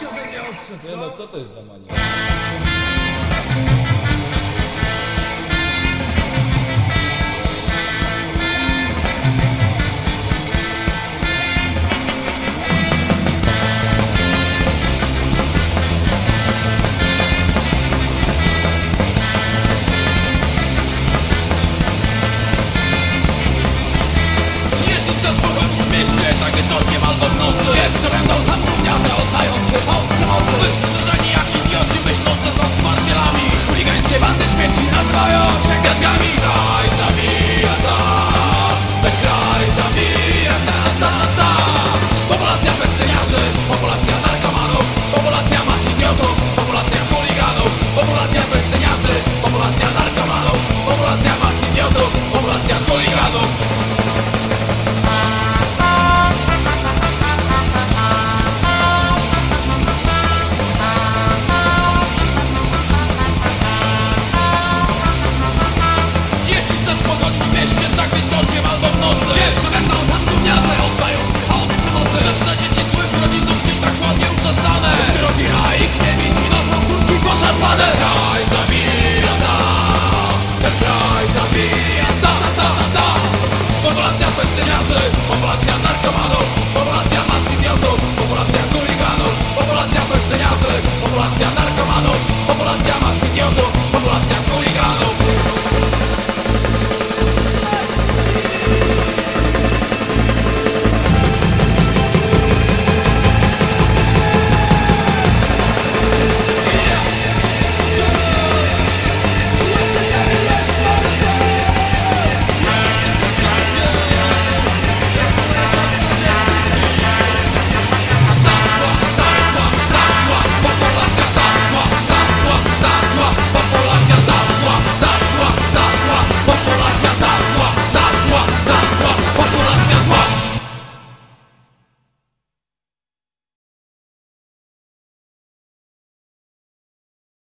się ode mnie odszedł, Nie no, co? to jest za mania?